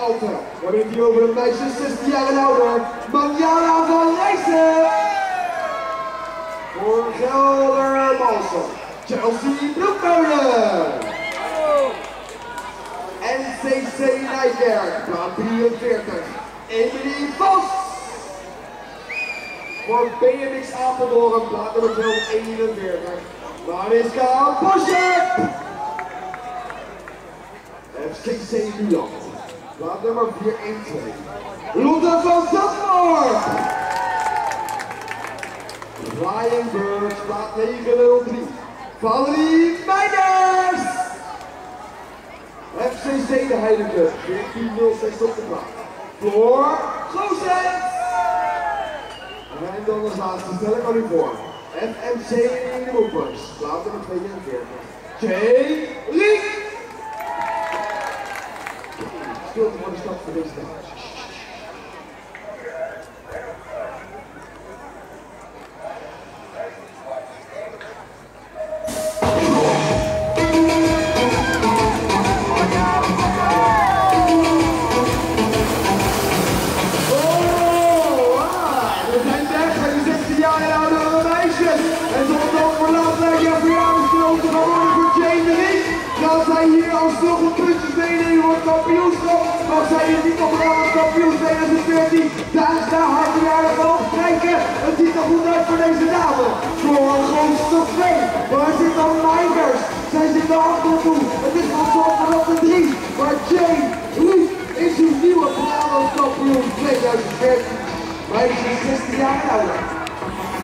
gehalte. We hebben over een meisje 16 jaar en ouder. Manjana van Rijssen. Voor Gelder Malsen. Chelsea Broekmeulen. NCC Nijkerk, plaat 43. Emily Vos. Voor BMX Apeldoorn, plaat nummer 241. Mariska Boschek. FCC Milan, plaat nummer 412. Lotte van Zandvoort. Ryan Burns, plaat 903. Valerie Meijers. FCC de Heilige, 1406 op de plaat. Floor Goossens. En dan als laatste stel ik aan u voor. FMC in de Roepers, plaat nummer 42. Jay Stilte voor de stad voor En hier als nog een puntje meenemen voor het kampioenschap. Maar zij je niet op een kampioen 2014. De harde jaren van. Het ziet er goed uit voor deze dame. Voor een grootste 2. Waar zit dan Mijmers? Zij zit er handel toe. Het is al voor grote op de drie. Maar Jane Ruud is uw nieuwe Brabant kampioen 2014. Maar hij is 16 jaar oud.